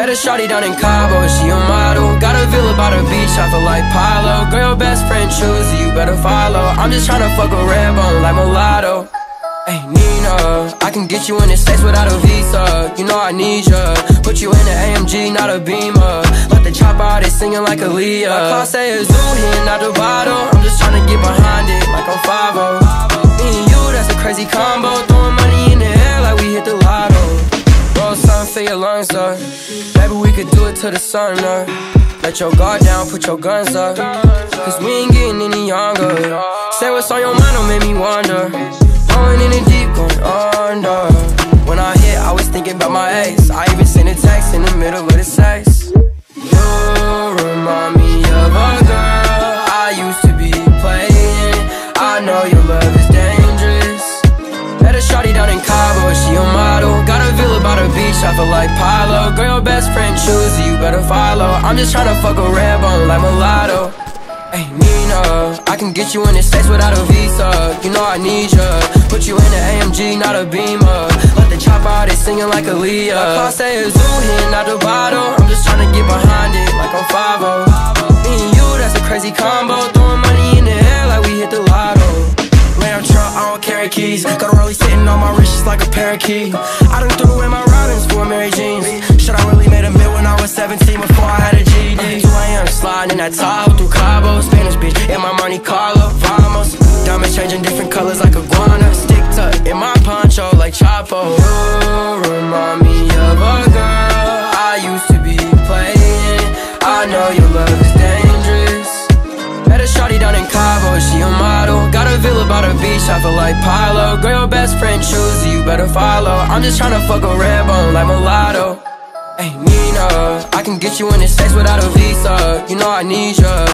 Met a shawty down in Cabo, she a model? Got a villa by the beach, I feel like Pilo Girl, best friend choosy, you better follow. I'm just tryna fuck a red bone like mulatto. Hey Nina, I can get you in the States without a visa. You know I need ya. Put you in an AMG, not a Beamer. Let the chop out, they singing like Aaliyah. My car say zoo here, not the bottle. I'm just tryna get behind it like I'm 5 Me and you, that's a crazy combo lungs up Maybe we could do it to the sun up let your guard down, put your guns up. Cause we ain't getting any younger. Say what's on your mind, don't make me wonder. Going in the deep, going under. When I hit, I was thinking about my ex. I even sent a text in the middle of the sex. You remind me I like Pilo Girl, your best friend choosy, you better follow. I'm just tryna fuck a red bone like mulatto. Hey Nina, I can get you in the States without a visa. You know I need ya. Put you in an AMG, not a Beamer. Let the chop out, they singing like Aaliyah. Car say a zoo here, not the bottle. I'm just tryna get behind it like I'm 5 Me and you, that's a crazy combo. Throwing money in the air like we hit the lotto. Lamb truck, I don't carry keys. Got a rollie sitting on my wrist just like a parakeet. I done threw away my For Mary Jeans Should I really made a mil when I was 17 before I had a GED 2 a.m. sliding in that Tahoe through Cabo Spanish bitch in my Monte Carlo, vamos Diamonds changing different colors like iguana. Stick tuck in my poncho like Chapo. You remind me of a girl I used to be playing. I know your love is dangerous. Met a shawty down in Cabo, she a model. Got a villa by the beach, I feel like Pilo. Girl, best friend choosy, you better follow I'm just tryna fuck a bone like mulatto. Hey Nina, I can get you in the States without a visa. You know I need ya